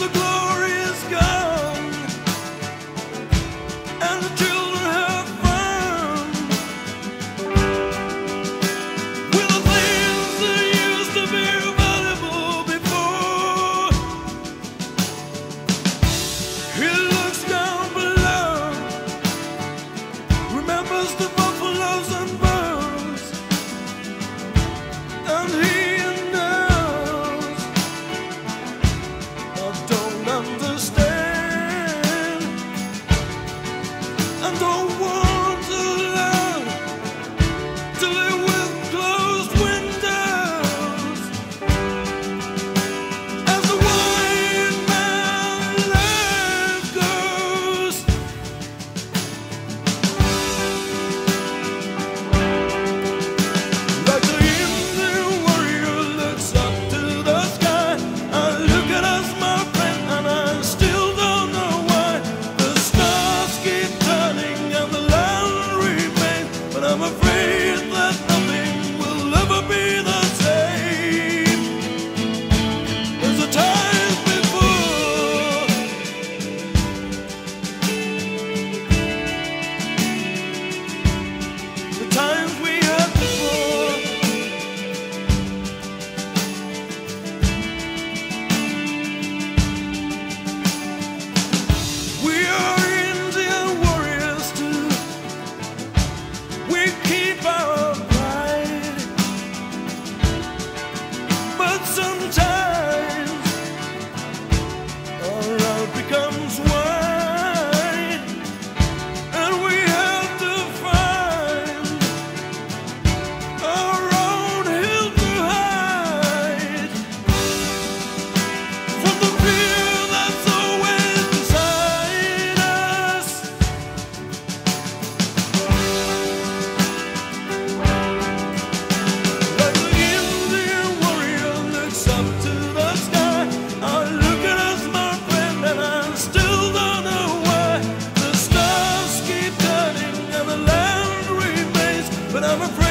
the glory is gone. I'm afraid. but I'm afraid.